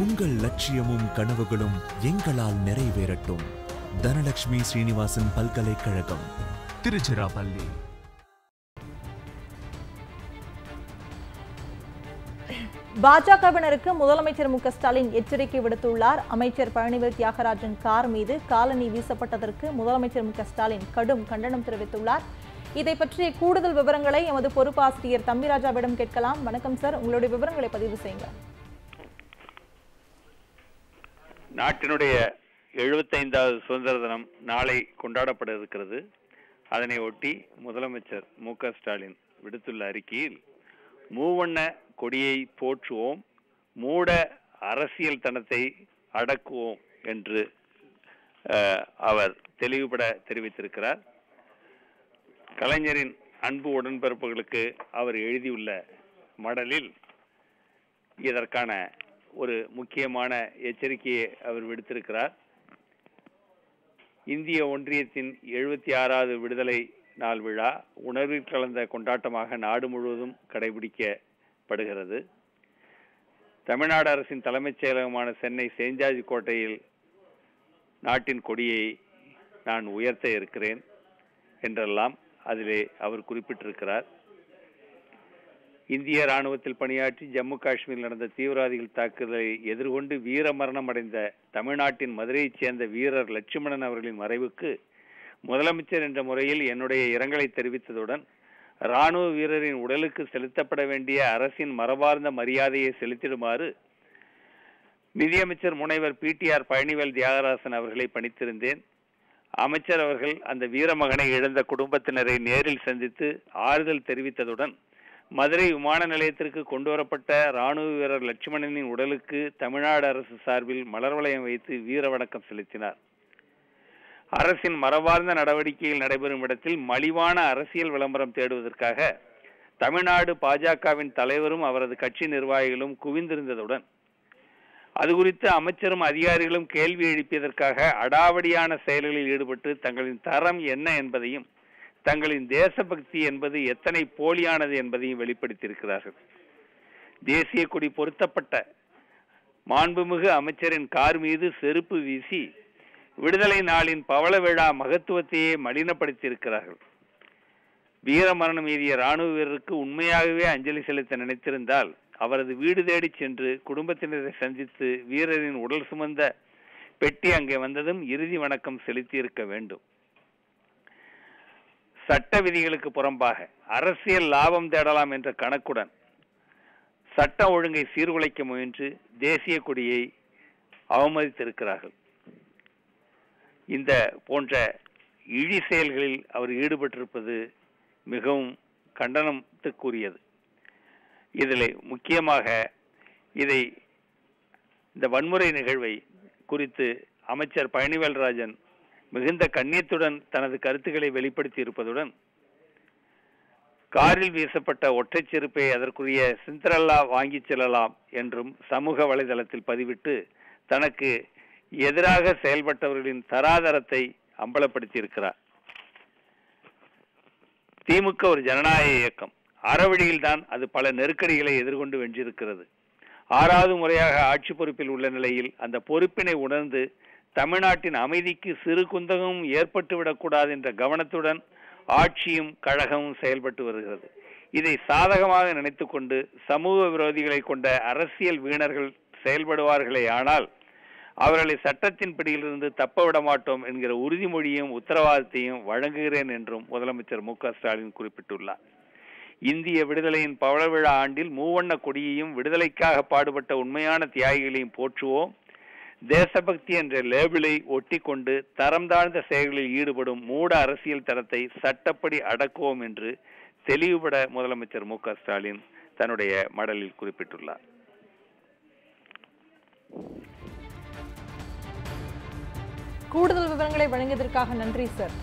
உங்கள் லட்சியமும் கனவுகளும் எங்களால் நிறைவேறட்டும். தனலட்சுமி ஸ்ரீனிவாசன் பல்கலைக்கழகம் திருச்சிராப்பள்ளி. பாஜகவினருக்கு முதலமைச்சர் மு ஸ்டாலின் எச்சரிக்கை விடுத்துள்ளார். அமைச்சர் பழனிவேல் தியாகராஜன் கார் மீது காலனி வீசப்பட்டதற்கு முதலமைச்சர் மு ஸ்டாலின் கடும் கண்டனம் தெரிவித்துள்ளார். இதை பற்றிய கூடுதல் விவரங்களை எமது பொறுப்பாசிரியர் தம்பிராஜாவிடம் கேட்கலாம். வணக்கம் சார். உங்களுடைய விவரங்களை பதிவு செய்யுங்கள். நாட்டினுடைய எழுபத்தைந்தாவது சுதந்திர தினம் நாளை கொண்டாடப்பட இருக்கிறது அதனை ஒட்டி முதலமைச்சர் மு ஸ்டாலின் விடுத்துள்ள அறிக்கையில் மூவண்ண கொடியை போற்றுவோம் மூட அரசியல் தனத்தை அடக்குவோம் என்று அவர் தெளிவுபட தெரிவித்திருக்கிறார். கலைஞரின் அன்பு உடன்பிறப்புகளுக்கு அவர் எழுதியுள்ள மடலில் இதற்கான ஒரு முக்கியமான எச்சரிக்கையை அவர் விடுத்திருக்கிறார். இந்திய ஒன்றியத்தின் எழுபத்தி ஆறாவது விடுதலை நாள் விழா உணர்வில் கலந்த கொண்டாட்டமாக நாடு முழுவதும் கடைபிடிக்கப்படுகிறது. தமிழ்நாடு அரசின் தலைமைச் செயலகமான சென்னை சேஞ்சாஜி கோட்டையில் நாட்டின் கொடியை நான் உயர்த்த இருக்கிறேன் என்றெல்லாம் அதிலே அவர் குறிப்பிட்டிருக்கிறார். இந்திய ராணுவத்தில் பணியாற்றி ஜம்மு காஷ்மீரில் நடந்த தீவிரவாதிகள் தாக்குதலை எதிர்கொண்டு வீர மரணம் அடைந்த தமிழ்நாட்டின் மதுரையைச் சேர்ந்த வீரர் லட்சுமணன் அவர்களின் மறைவுக்கு முதலமைச்சர் என்ற முறையில் என்னுடைய இரங்கலை தெரிவித்ததுடன் ராணுவ வீரரின் உடலுக்கு செலுத்தப்பட வேண்டிய அரசின் மரபார்ந்த மரியாதையை செலுத்திடுமாறு நிதியமைச்சர் முனைவர் பிடிஆர் பழனிவேல் தியாகராசன் அவர்களை பணித்திருந்தேன். அமைச்சர் அவர்கள் அந்த வீரமகனை இழந்த குடும்பத்தினரை நேரில் சந்தித்து ஆறுதல் தெரிவித்ததுடன் மதுரை விமான நிலையத்திற்கு கொண்டு வரப்பட்ட ராணுவ வீரர் லட்சுமணனின் உடலுக்கு தமிழ்நாடு அரசு சார்பில் மலர் வளையம் வைத்து வீர வணக்கம் செலுத்தினார். அரசின் மரபார்ந்த நடவடிக்கையில் நடைபெறும் இடத்தில் மலிவான அரசியல் விளம்பரம் தேடுவதற்காக தமிழ்நாடு பாஜகவின் தலைவரும் அவரது கட்சி நிர்வாகிகளும் குவிந்திருந்ததுடன் அது குறித்து அமைச்சரும் அதிகாரிகளும் கேள்வி எழுப்பியதற்காக அடாவடியான செயல்களில் ஈடுபட்டு தங்களின் தரம் என்ன என்பதையும் தங்களின் தேசபக்தி என்பது எத்தனை போலியானது என்பதையும் வெளிப்படுத்தியிருக்கிறார்கள். தேசிய கொடி பொருத்தப்பட்ட மாண்புமிகு அமைச்சரின் கார் மீது செருப்பு வீசி விடுதலை நாளின் பவள விழா மகத்துவத்தையே மலினப்படுத்தியிருக்கிறார்கள். வீர மரணம் எய்திய ராணுவ வீரருக்கு உண்மையாகவே அஞ்சலி செலுத்த நினைத்திருந்தால் அவரது வீடு தேடி சென்று குடும்பத்தினரை சந்தித்து வீரரின் உடல் சுமந்த பெட்டி அங்கே வந்ததும் இறுதி வணக்கம் செலுத்தியிருக்க வேண்டும். சட்ட விதிகளுக்கு புறம்பாக அரசியல் லாபம் தேடலாம் என்ற கணக்குடன் சட்ட ஒழுங்கை சீர்குலைக்க முயன்று தேசிய கொடியை அவமதித்திருக்கிறார்கள். இந்த போன்ற இழி செயல்களில் அவர் ஈடுபட்டிருப்பது மிகவும் கண்டனத்துக்குரியது. இதில் முக்கியமாக இதை இந்த வன்முறை நிகழ்வை குறித்து அமைச்சர் பழனிவேல்ராஜன் மிகுந்த கண்ணியத்துடன் தனது கருத்துக்களை வெளிப்படுத்தி இருப்பதுடன் காரில் வீசப்பட்ட ஒற்றைச் செருப்பை அதற்குரிய சிந்தரல்லா வாங்கி செல்லலாம் என்றும் சமூக வலைதளத்தில் பதிவிட்டு தனக்கு எதிராக செயல்பட்டவர்களின் தராதரத்தை அம்பலப்படுத்தியிருக்கிறார். திமுக ஒரு ஜனநாயக இயக்கம். அறவழியில் தான் அது பல நெருக்கடிகளை எதிர்கொண்டு வென்றிருக்கிறது. ஆறாவது முறையாக ஆட்சி பொறுப்பில் உள்ள நிலையில் அந்த பொறுப்பினை உணர்ந்து தமிழ்நாட்டின் அமைதிக்கு சிறு குந்தகமும் ஏற்பட்டுவிடக்கூடாது என்ற கவனத்துடன் ஆட்சியும் கழகமும் செயல்பட்டு வருகிறது. இதை சாதகமாக நினைத்துக்கொண்டு சமூக விரோதிகளை கொண்ட அரசியல் வீணர்கள் செயல்படுவார்களே ஆனால் அவர்களை சட்டத்தின் பிடியிலிருந்து தப்ப விட மாட்டோம் என்கிற உறுதிமொழியும் உத்தரவாதத்தையும் வழங்குகிறேன் என்றும் முதலமைச்சர் மு ஸ்டாலின் குறிப்பிட்டுள்ளார். இந்திய விடுதலையின் பவள விழா ஆண்டில் மூவண்ண கொடியையும் விடுதலைக்காக பாடுபட்ட உண்மையான தியாகிகளையும் போற்றுவோம். தேசபக்தி என்ற லேபிளை ஒட்டி கொண்டு தரம் தாழ்ந்த செயல்களில் ஈடுபடும் மூட அரசியல் தரத்தை சட்டப்படி அடக்குவோம் என்று தெளிவுபட முதலமைச்சர் மு க ஸ்டாலின் தன்னுடைய மடலில் குறிப்பிட்டுள்ளார். கூடுதல் விவரங்களை வழங்கியதற்காக நன்றி சார்.